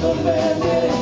never mended.